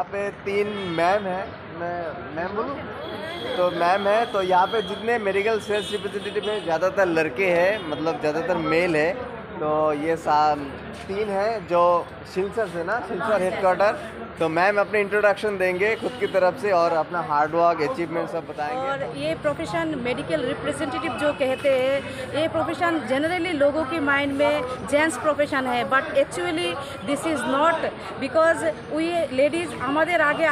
यहाँ पे तीन मैम हैं। मैं, मैम बोलूँ? तो मैम है तो यहाँ पे जितने मेडिकल सेल्स रिप्रेजेंटेटिव हैं, ज़्यादातर लड़के हैं मतलब ज़्यादातर मेल है। तो ये सा तीन हैं जो सिलसर से ना सिलसर हेडक्वार्टर तो मैम, अपने इंट्रोडक्शन देंगे खुद की तरफ़ से और अपना हार्ड वर्क अचीवमेंट सब बताएँगे। और ये प्रोफेशन मेडिकल रिप्रेजेंटेटिव जो कहते हैं, ये प्रोफेशन जनरली लोगों के माइंड में जेंट्स प्रोफेशन है। But actually this is not because we ladies हमारे आगे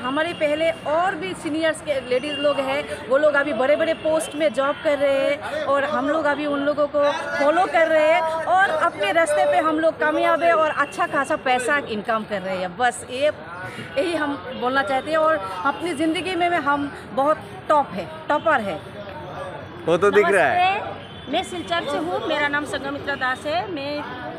हमारे पहले और भी सीनियर्स के लेडीज़ लोग हैं, वो लोग अभी बड़े बड़े पोस्ट में जॉब कर रहे हैं और हम लोग अभी उन लोगों को फॉलो कर रहे हैं और अपने रास्ते पे हम लोग कामयाब है और अच्छा खासा पैसा इनकम कर रहे हैं। बस ये यही हम बोलना चाहते हैं और अपनी ज़िंदगी में, में हम बहुत टॉप है टॉपर है। वो तो दिख रहा है। मैं सिलचर से हूँ। मेरा नाम संगमित्रा दास है। मैं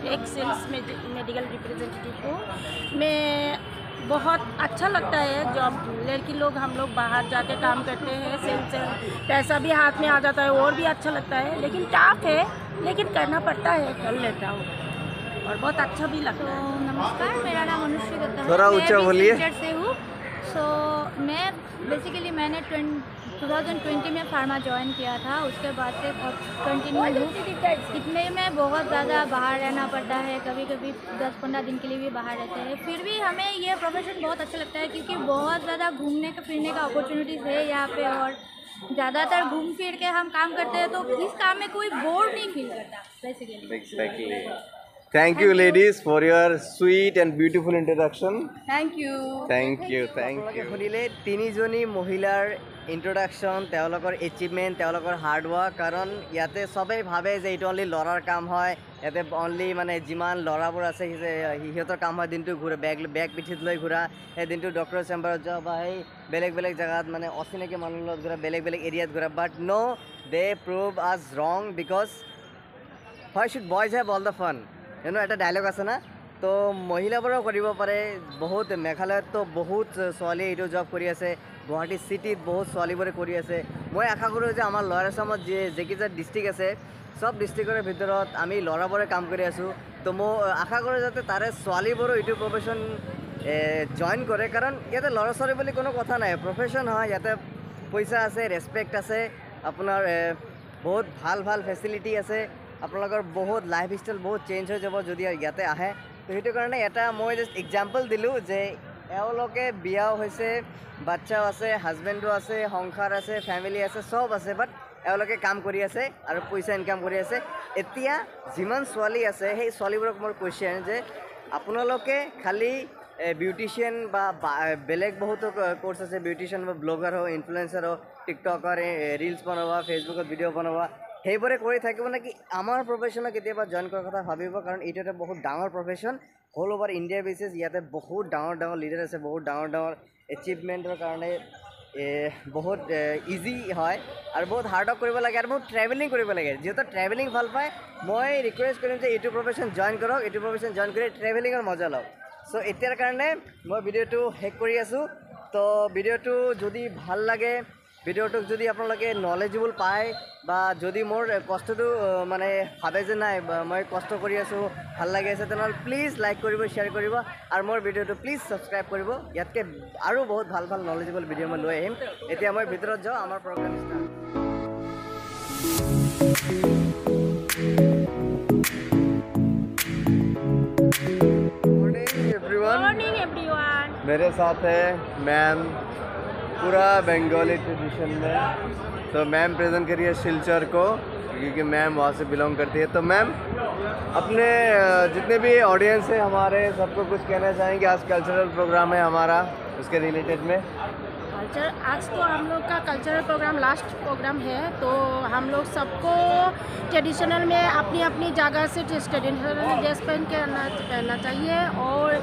एक सेल्स मेडिकल रिप्रेजेंटेटिव हूँ। मैं बहुत अच्छा लगता है जॉब लड़की लोग हम लोग बाहर जाके काम करते हैं सेल्स से पैसा भी हाथ में आ जाता है और भी अच्छा लगता है। लेकिन टाफ है लेकिन करना पड़ता है। कर लेता हूँ। और बहुत अच्छा भी लगता है। तो नमस्कार मेरा नाम अनुश्री दत्ता है। थोड़ा मैं ऊँचा बोलिए। से हूँ। सो मैं बेसिकली मैंने 2020 में फार्मा ज्वाइन किया था। उसके बाद से कंटिन्यू हूँ। इसमें में बहुत ज़्यादा बाहर रहना पड़ता है। कभी कभी 10-15 दिन के लिए भी बाहर रहते हैं। फिर भी हमें ये प्रोफेशन बहुत अच्छा लगता है क्योंकि बहुत ज़्यादा घूमने का फिरने का अपॉर्चुनिटीज़ है यहाँ पे और ज़्यादातर घूम फिर के हम काम करते हैं तो इस काम में कोई बोर नहीं फील करता basically Thank you, ladies, for your sweet and beautiful introduction. Thank you thank you thank you শুনিলে তিনিজনী মহিলাৰ ইণ্ট্ৰডাকশ্যন তেওঁলোকৰ এচিভমেণ্ট তেওঁলোকৰ হাৰ্ড ৱৰ্ক কাৰণ ইয়াতে চবেই ভাবে যে এইটো অনলি ল'ৰাৰ কাম হয়। ইয়াতে অনলি মানে যিমান ল'ৰাবোৰ আছে সিহঁতৰ কাম হয় দিনটো ঘূৰা বেগ বেগ পিঠিত লৈ ঘূৰা। সেই দিনটো ডক্টৰৰ চেম্বাৰত যোৱা বা সেই বেলেগ বেলেগ জেগাত মানে অচিনাকি মানুহৰ লগত ঘূৰা বেলেগ বেলেগ এৰিয়াত ঘূৰা। বাট ন' দে প্ৰুভ আজ ৰং because why should boys have all the fun জানো এটা ডাইলগ আছে না? তো মহিলাবোৰেও কৰিব পাৰে বহুত মেঘালয়ততো বহুত ছোৱালীয়ে এইটো জব কৰি আছে গুৱাহাটী চিটিত বহুত ছোৱালীবোৰে কৰি আছে। মই আশা কৰোঁ যে আমাৰ ল'ৱাৰ আছামত যি যিকেইটা ডিষ্ট্ৰিক্ট আছে চব ডিষ্ট্ৰিক্টৰে ভিতৰত আমি ল'ৰাবোৰে কাম কৰি আছোঁ। তো মই আশা কৰোঁ যাতে তাৰে ছোৱালীবোৰো এইটো প্ৰফেশ্যন জইন কৰে। কাৰণ ইয়াতে ল'ৰা ছোৱালী বুলি কোনো কথা নাই প্ৰফেশ্যন হয় ইয়াতে পইচা আছে ৰেচপেক্ট আছে আপোনাৰ বহুত ভাল ভাল ফেচিলিটি আছে। আপোনালোকৰ বহুত লাইফ ষ্টাইল বহুত চেঞ্জ হৈ যাব যদি ইয়াতে আহে। তো সেইটো কাৰণে এটা মই জাষ্ট এক্সাম্পল দিলোঁ যে এওঁলোকে বিয়াও হৈছে বাচ্চাও আছে হাজবেণ্ডো আছে সংসাৰ আছে ফেমিলি আছে চব আছে বাট এওঁলোকে কাম কৰি আছে আৰু পইচা ইনকাম কৰি আছে। এতিয়া যিমান ছোৱালী আছে সেই ছোৱালীবোৰক মোৰ কুৱেশ্যন যে আপোনালোকে খালি বিউটিচিয়ান বা বেলেগ বহুতো কোৰ্চ আছে বিউটিচিয়ান বা ব্লগাৰ হওক ইনফ্লুৱেঞ্চাৰ হওক টিকটকৰ ৰিলছ বনোৱা ফেচবুকত ভিডিঅ' বনোৱা সেইবোৰে কৰি থাকিব নেকি? আমাৰ প্ৰফেশ্যনক কেতিয়াবা জইন কৰাৰ কথা ভাবিব কাৰণ এইটো এটা বহুত ডাঙৰ প্ৰফেশ্যন হ'ল অভাৰ ইণ্ডিয়া বেচিছ ইয়াতে বহুত ডাঙৰ ডাঙৰ লিডাৰ আছে বহুত ডাঙৰ ডাঙৰ এচিভমেণ্টৰ কাৰণে বহুত ইজি হয় আৰু বহুত হাৰ্ড ৱৰ্ক কৰিব লাগে আৰু বহুত ট্ৰেভেলিং কৰিব লাগে। যিহেতু ট্ৰেভেলিং ভাল পায় মই ৰিকুৱেষ্ট কৰিম যে এইটো প্ৰফেশ্যন জইন কৰক এইটো প্ৰফেশ্যন জইন কৰি ট্ৰেভেলিঙৰ মজা লওক। চ' এতিয়াৰ কাৰণে মই ভিডিঅ'টো শেষ কৰি আছোঁ। তো ভিডিঅ'টো যদি ভাল লাগে ভিডিঅ'টোক যদি আপোনালোকে নলেজেবল পায় বা যদি মোৰ কষ্টটো আহ, মানে ভাবে যে নাই বা মই কষ্ট কৰি আছোঁ ভাল লাগি আছে তেনেহ'লে প্লিজ লাইক কৰিব শ্বেয়াৰ কৰিব আৰু মোৰ ভিডিঅ'টো প্লিজ ছাবস্ক্ৰাইব কৰিব ইয়াতকৈ আৰু বহুত ভাল ভাল নলেজেবল ভিডিঅ' মই লৈ আহিম এতিয়া মই ভিতৰত যাওঁ আমাৰ program start morning everyone morning everyone मेरे साथ है मैम पूरा बंगाली ट्रेडिशन में। तो मैम प्रेजेंट करिए सिलचर को, क्योंकि मैम वहाँ से बिलोंग करती है। तो मैम अपने जितने भी ऑडियंस हैं हमारे, सबको कुछ कहना चाहेंगे। आज कल्चरल प्रोग्राम है हमारा, उसके रिलेटेड में। कल्चर। आज तो हम लोग का कल्चरल प्रोग्राम लास्ट प्रोग्राम है तो हम लोग सबको ट्रेडिशनल में अपनी अपनी जगह से ट्रेडिशनल ड्रेस पहन के पहनना चाहिए और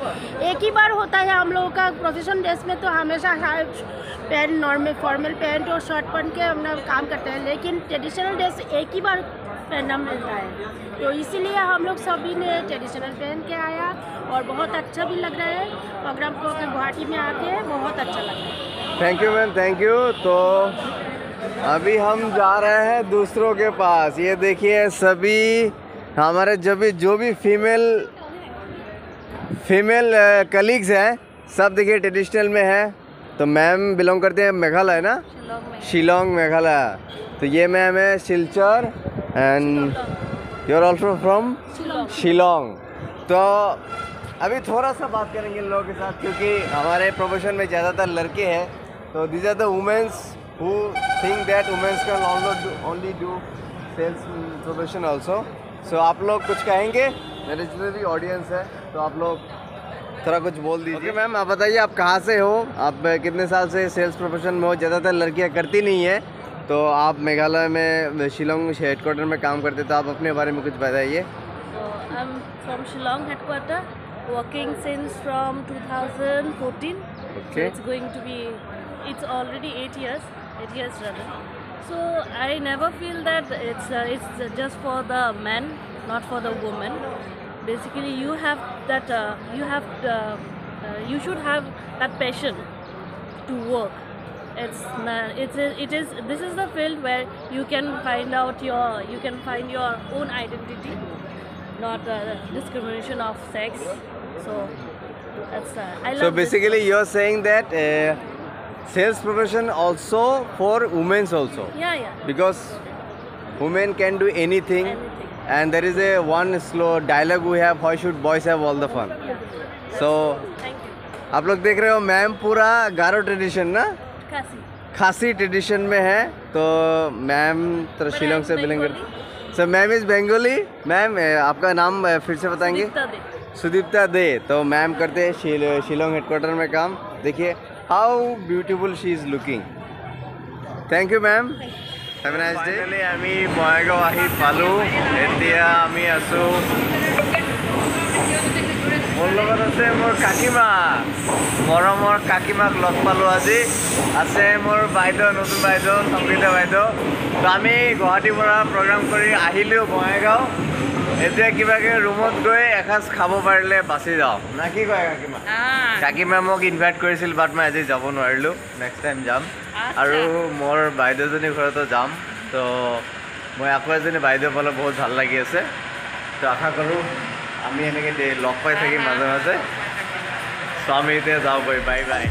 एक ही बार होता है हम लोगों का प्रोफेशनल ड्रेस में तो हमेशा पैंट नॉर्मल फॉर्मल पैंट और शर्ट पहन के अपना काम करते हैं, लेकिन ट्रेडिशनल ड्रेस एक ही बार पहनना मिलता है। तो इसीलिए हम लोग सभी ने ट्रेडिशनल पहन के आया और बहुत अच्छा भी लग रहा है। प्रोग्राम को गुवाहाटी में आके बहुत अच्छा लग रहा है। Thank you ma'am thank you तो अभी हम जा रहे हैं दूसरों के पास। ये देखिए सभी हमारे जो भी जो भी फीमेल फीमेल कलीग्स हैं सब देखिए ट्रेडिशनल में है। तो मैम बिलोंग करते हैं मेघालय ना? शिलोंग मेघालय। तो ये मैम है Silchar and you are also from Shillong. तो अभी थोड़ा सा बात करेंगे इन लोगों के साथ क्योंकि हमारे प्रोफेशन में ज़्यादातर लड़के हैं। तो this are the womens who think that womens can only do sales profession also so आप लोग कुछ कहेंगे? मेरे जितने भी ऑडियंस है तो आप लोग थोड़ा कुछ बोल दीजिए। Okay, मैम आप बताइए आप कहाँ से हो? आप कितने साल से सेल्स प्रोफेशन में हो? ज़्यादातर लड़कियाँ करती नहीं है। तो आप मेघालय में शिलोंग हेडक्वार्टर में काम करते तो आप अपने बारे में कुछ बताइए। So I'm from Shillong headquarter, working since from 2014. So Okay. it's going to be, it's already eight years, eight years. So I never feel that it's uh, it's just for the men, not for the women. Basically, you have that uh, you have uh, uh, you should have that passion to work. It's it's it is this is the field where you can find out your you can find your own identity, not uh, discrimination of sex. So that's uh, I love So basically you're saying that uh, sales profession also for women also yeah yeah because women can do anything anything and there is a one slow dialogue we have why should boys have all the fun yeah. so आप लोग देख रहे हो ma'am पूरा Garo tradition ना Kasi. Khasi tradition में है तो मैम तो शिलोंग से बिलोंग. करते sir ma'am is Bengali ma'am आपका नाम फिर से बताएँगे सुदीप्ता दे तो मैम करते हैं शिलोंग हेडक्वार्टर में काम देखिए how beautiful she is looking thank you ma'am have a nice day finally ami boygo ahi palu etia ami asu মোর আছে মোর কাকিমা মরমর কাকিমাক লগ পালো আজি আছে মোর বাইদ নতুন বাইদ সংগীতা বাইদ তো আমি গুহীপরা প্রোগ্রাম করে আহিলো বঙ্গাইগাঁও এতিয়া কিবাকে ৰুমত গৈ এসাঁজ খাব পাৰিলে বাচি যাওঁ। না কি কয় কাকিমা কাকিমা মোক ইনভাইট কৰিছিল বাট মই আজি যাব নোৱাৰিলোঁ। নেক্সট টাইম যাম। আৰু মোৰ বাইদেউজনীৰ ঘৰতো যাম। তো মই আকৌ এজনী বাইদেউ পালে বহুত ভাল লাগি আছে। তো আশা কৰোঁ আমি এনেকৈ লগ পাই থাকিম মাজে মাজে। চ' আমি এতিয়া যাওঁ গৈ বাই বাই